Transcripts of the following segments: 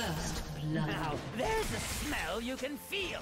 First blood. Now, there's a smell you can feel.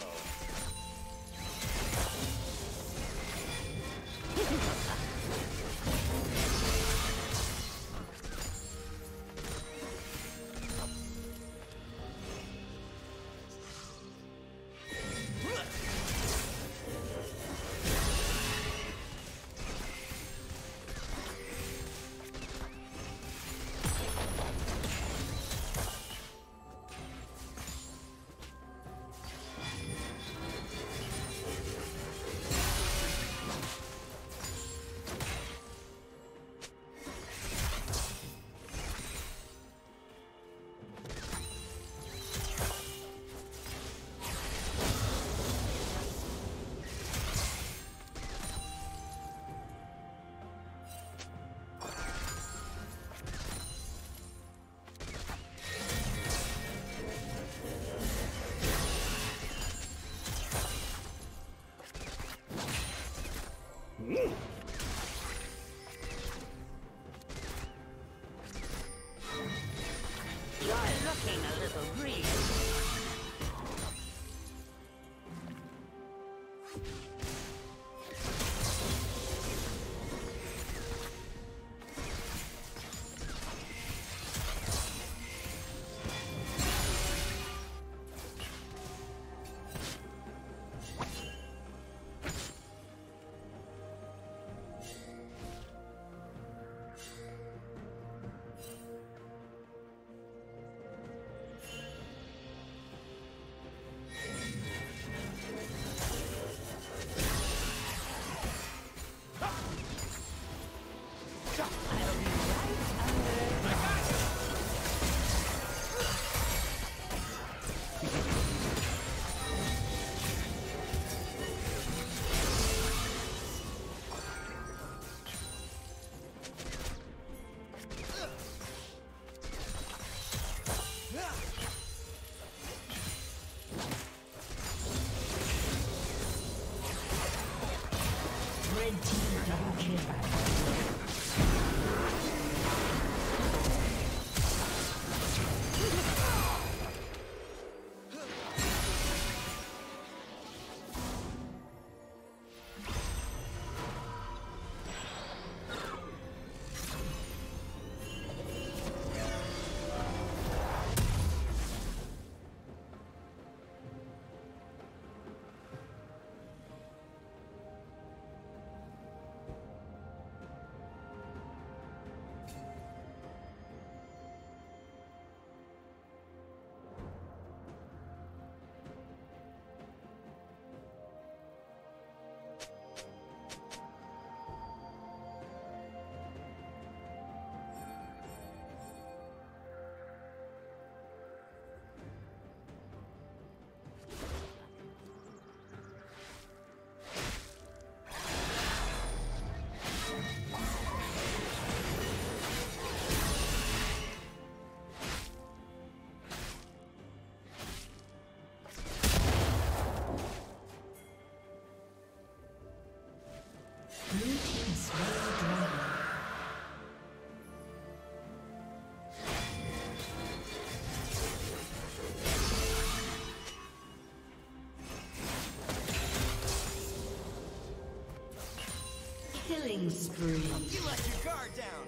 Spree. You let your guard down.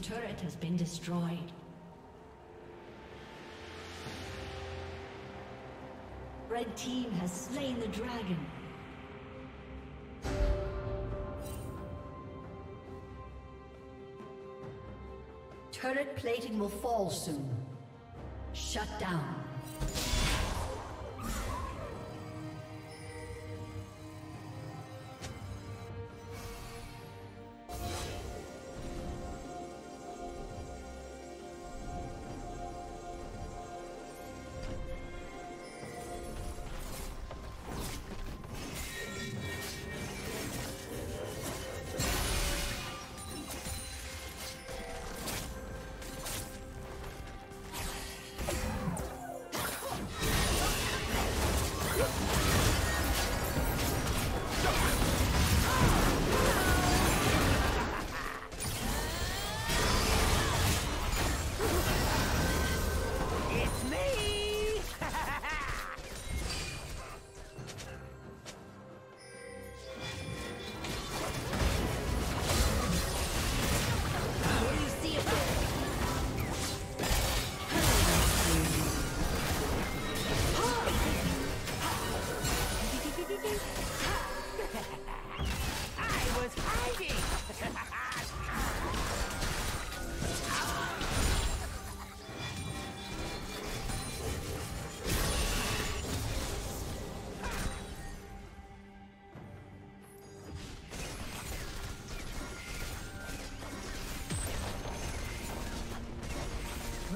Turret has been destroyed. Red team has slain the dragon. Turret plating will fall soon. Shut down.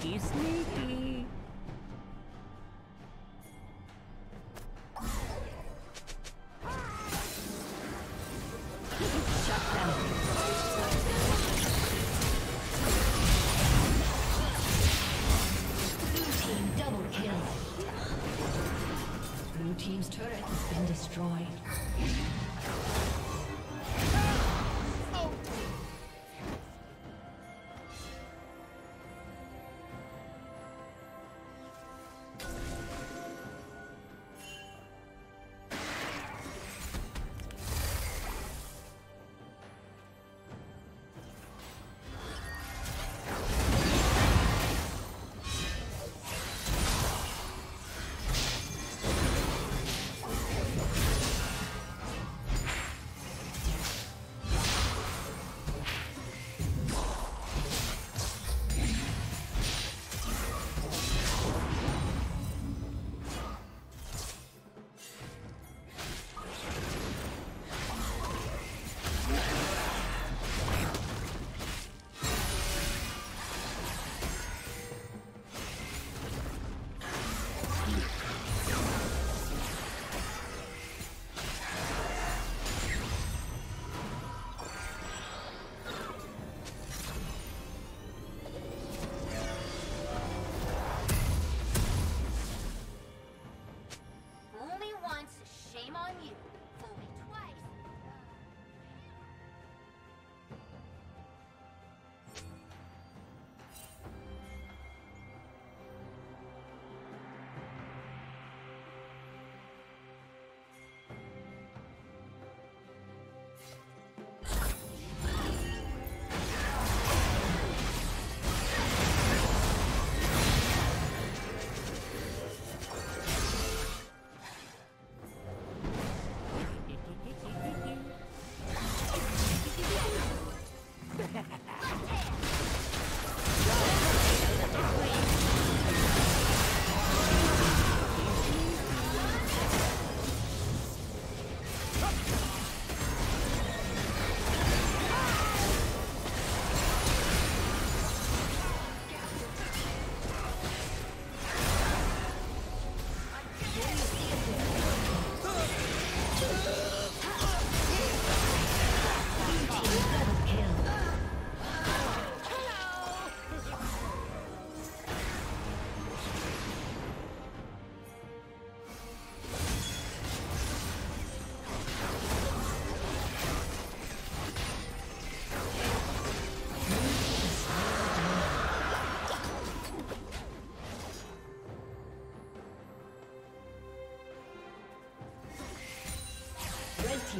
Sneaky, sneaky.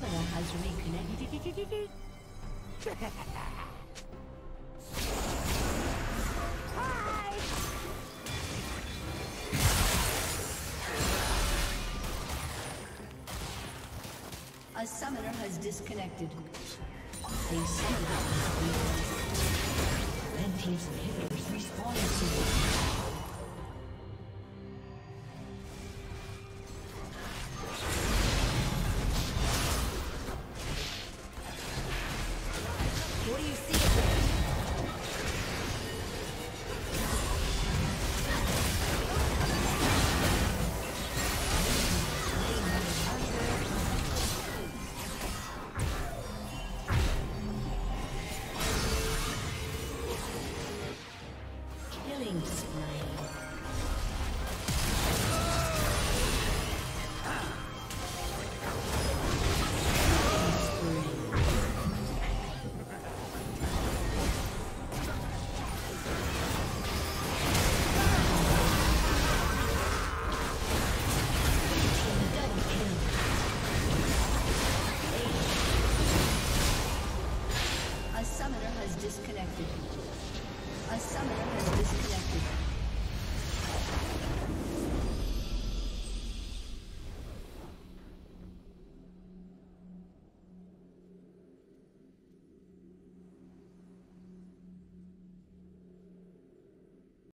Has reconnected. A summoner has disconnected. A summoner has reconnected. Red team's inhibitors respawning soon. Killing.